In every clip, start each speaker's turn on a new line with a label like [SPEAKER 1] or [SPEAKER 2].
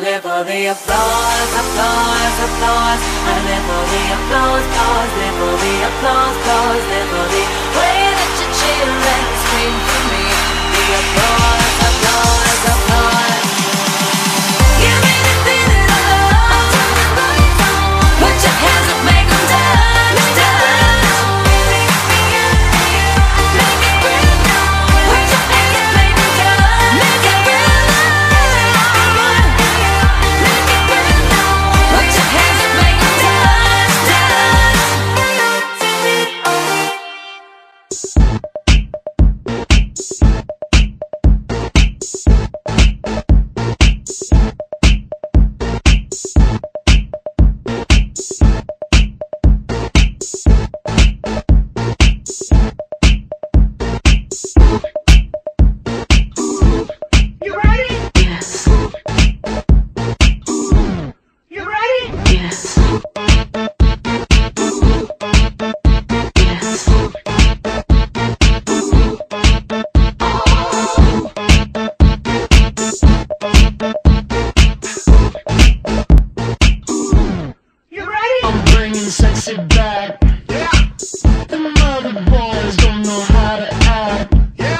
[SPEAKER 1] live for the applause, applause, applause. I live for the applause, cause live for the applause, cause live for the way that you cheer and scream for me. The applause.
[SPEAKER 2] just don't know how to act. Yeah.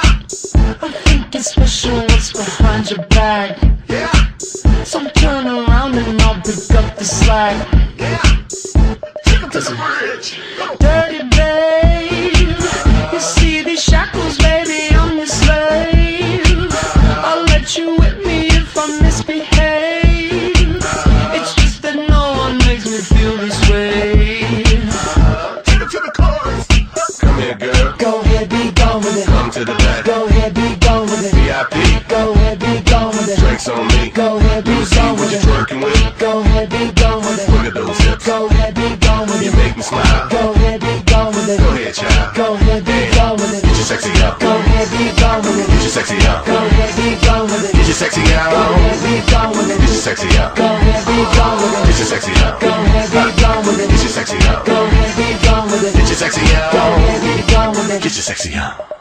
[SPEAKER 2] I think it's special what's behind your back. Yeah. So turn around and I'll pick up the slack. Yeah. Take it to the bridge. Dirty babe.
[SPEAKER 3] tricks on me. Go
[SPEAKER 2] ahead,
[SPEAKER 3] be gone with it. Twerking with.
[SPEAKER 2] Go ahead, be gone with
[SPEAKER 3] it. Look at those hips. Go
[SPEAKER 2] ahead, be gone
[SPEAKER 3] with it. You make me smile.
[SPEAKER 2] Go ahead, be gone with
[SPEAKER 3] it. Go ahead, child. Go
[SPEAKER 2] ahead,
[SPEAKER 3] be gone with it. Get your sexy out. Go
[SPEAKER 2] ahead, be gone with
[SPEAKER 3] it. Get your sexy out. Go
[SPEAKER 2] ahead, be gone with
[SPEAKER 3] it. Get your sexy out. Go ahead, be gone with it. Get your sexy out. Go ahead, be gone with it. Get your sexy out. Go ahead,
[SPEAKER 2] be
[SPEAKER 3] gone with it. Get your sexy out. Go
[SPEAKER 2] ahead, be gone with
[SPEAKER 3] it. Get your sexy out. Go ahead, be gone with it. Get your sexy out.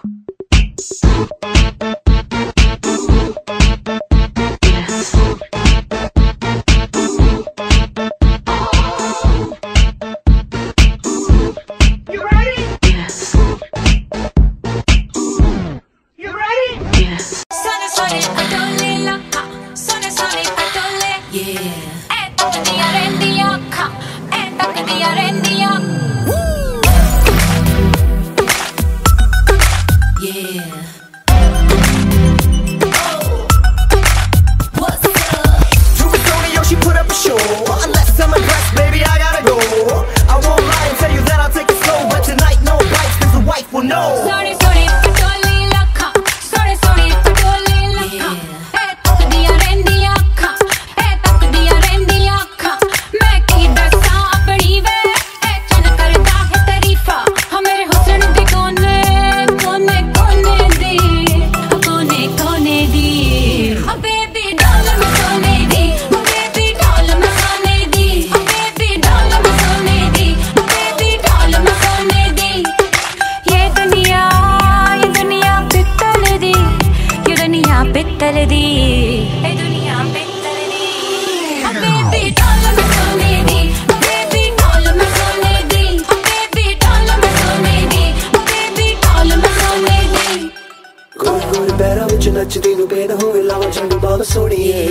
[SPEAKER 4] ਨੱਚਦੀ ਨੂੰ ਬੇਨ ਹੋਵੇ ਲਾਵਾਂ ਚੰਡੂ ਬਾਹ ਸੋਣੀਏ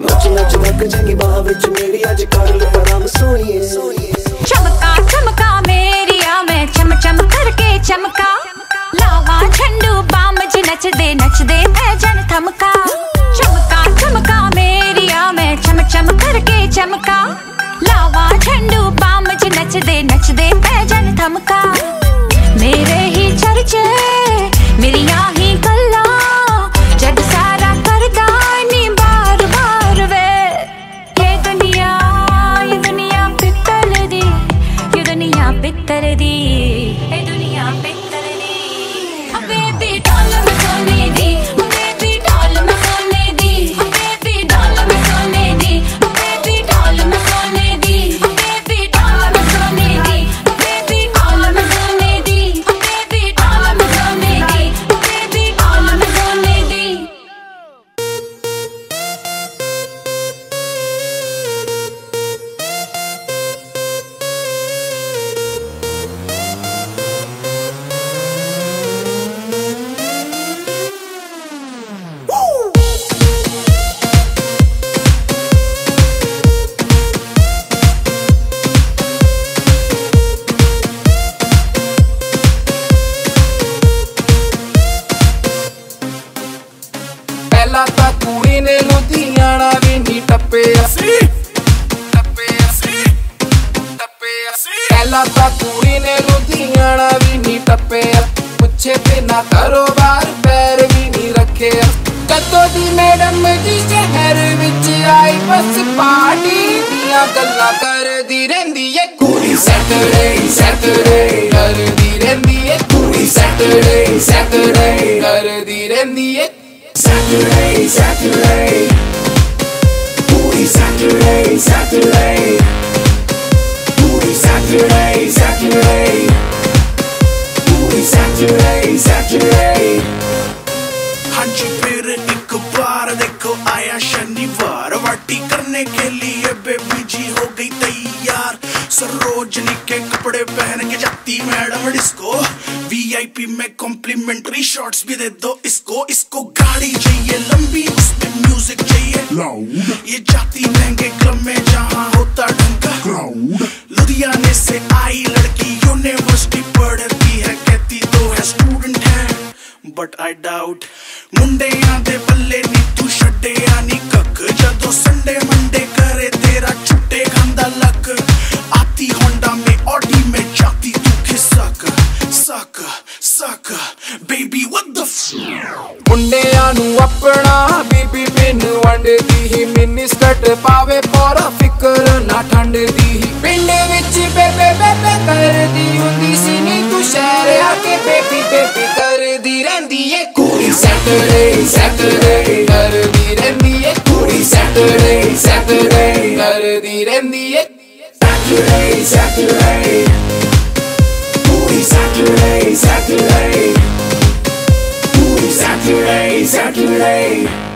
[SPEAKER 4] ਨੱਚ ਨੱਚ ਤੱਕ ਚੰਗੀ ਬਾਹ ਵਿੱਚ ਮੇਰੀ ਅੱਜ ਕਰ ਲੈ
[SPEAKER 5] ਪਰਾਮ
[SPEAKER 4] ਸੋਣੀਏ
[SPEAKER 6] ਚਮਕਾ ਚਮਕਾ ਮੇਰੀਆ ਮੈਂ ਚਮ ਚਮ ਕਰਕੇ ਚਮਕਾ ਲਾਵਾ ਝੰਡੂ ਬਾਮ ਚ ਨੱਚਦੇ ਨੱਚਦੇ ਮੈਂ ਜਨ ਥਮਕਾ ਚਮਕਾ ਚਮਕਾ ਮੇਰੀਆ ਮੈਂ ਚਮ ਚਮ ਕਰਕੇ ਚਮਕਾ ਲਾਵਾ ਝੰਡੂ ਬਾਮ ਚ ਨੱਚਦੇ ਨੱਚਦੇ ਮੈਂ ਜਨ ਥਮਕਾ baby.
[SPEAKER 7] ਸੀ ਪਹਿਲਾਂ ਤਾਂ ਕੁੜੀ ਨੇ ਲੁਧਿਆਣਾ ਵੀ ਨਹੀਂ ਟੱਪਿਆ ਪੁੱਛੇ ਬਿਨਾ ਕਾਰੋਬਾਰ ਪੈਰ ਵੀ ਨਹੀਂ ਰੱਖਿਆ ਕਦੋਂ ਦੀ ਮੈਡਮ ਜੀ ਸ਼ਹਿਰ ਵਿੱਚ ਆਈ ਬਸ ਪਾਰਟੀ ਦੀਆਂ ਗੱਲਾਂ ਕਰਦੀ ਰਹਿੰਦੀ ਏ ਕੁੜੀ ਸੈਟਰਡੇ ਸੈਟਰਡੇ ਕਰਦੀ ਰਹਿੰਦੀ ਏ ਕੁੜੀ ਸੈਟਰਡੇ ਸੈਟਰਡੇ ਕਰਦੀ ਰਹਿੰਦੀ ਏ Saturday, Saturday. Booty Saturday, Saturday. Saturday, Saturday. Booty Saturday, Saturday.
[SPEAKER 8] ਹਾਂਜੀ फिर एक बार देखो आया शनिवार। वाटी करने के लिए बेबी जी हो गई तैयार। सरोजनी के कपड़े पहन के जाती मैडम डिस्को वीआईपी में कॉम्प्लीमेंट्री शॉट्स भी दे दो इसको। इसको गाड़ी चाहिए लंबी उसमें म्यूज़िक चाहिए। ये जाती महँगे क्लब में जहाँ होता ढंका लुधियाने से आई लड़की यूनिवर्सिटी पढ़ती है, कहती तो है स्टूडेंट है। बट आई डाउट मुंडे आंदे बल्ले नी, तू छड़े आनी कक जदों संडे मंडे करे, तेरा छुट्टे खांदा लक। आती होंडा में ऑडी में जाती तू खिसक सक सक बेबी व्हाट द
[SPEAKER 7] मुंडे आनू अपना, बेबी मेनू वंडती ही मिनी स्कर्ट पावे पोरा ਫਿਕਰ ਨਾ ਠੰਡ ਦੀ ਹੀ ਪਿੰਡ ਵਿੱਚ ਬੇਬੇ ਬੇਬੇ ਕਰਦੀ ਹੁੰਦੀ ਸੀ ਨੀ ਤੂੰ ਸ਼ਹਿਰ ਆ ਕੇ ਬੇਬੀ ਬੇਬੀ ਕਰਦੀ ਰਹਿੰਦੀ ਏ ਕੁੜੀ ਸੈਟਰਡੇ ਸੈਟਰਡੇ ਕਰਦੀ ਰਹਿੰਦੀ ਏ ਕੁੜੀ ਸੈਟਰਡੇ ਸੈਟਰਡੇ ਕਰਦੀ ਰਹਿੰਦੀ ਏ ਸੈਟਰਡੇ ਸੈਟਰਡੇ ਕੁੜੀ Saturday Saturday Booty Saturday, Saturday.